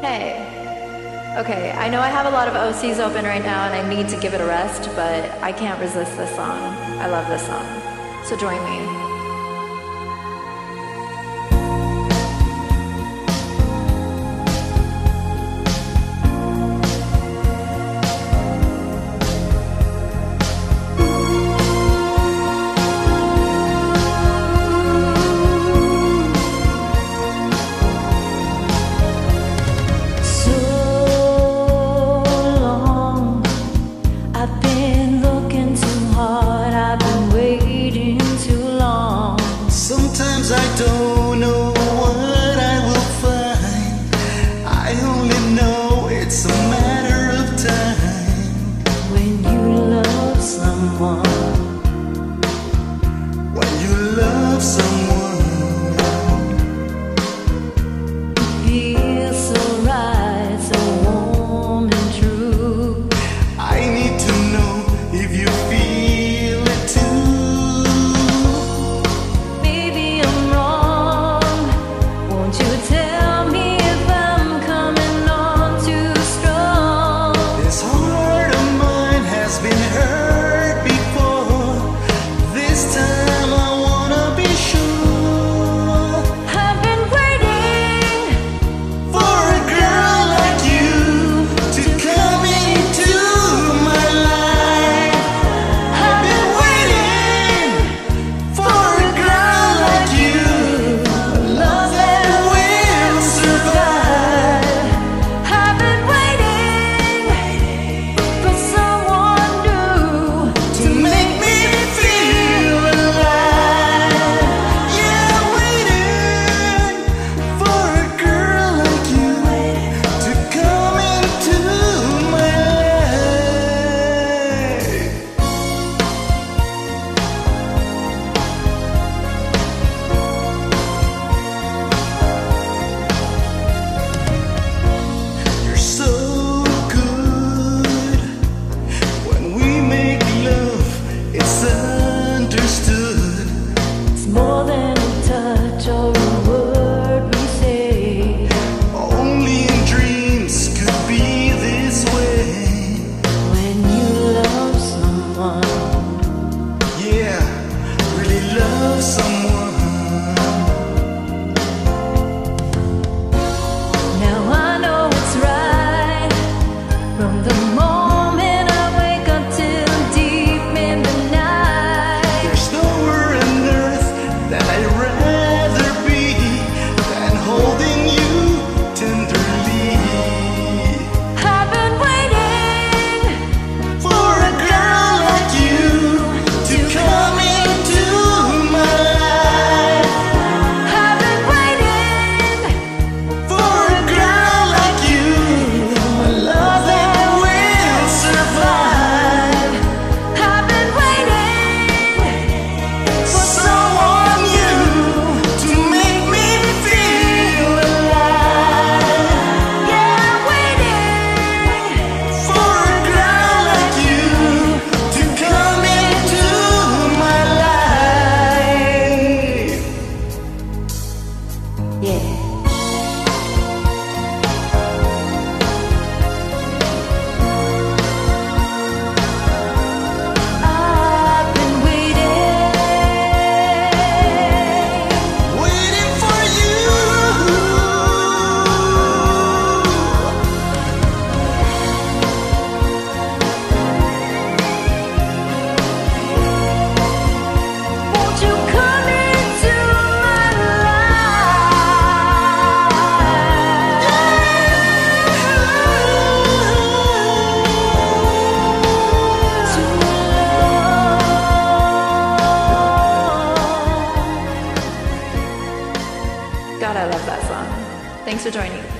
Hey. Okay, I know I have a lot of OCs open right now and I need to give it a rest, but I can't resist this song. I love this song. So join me. your Yeah. God, I love that song. Thanks for joining.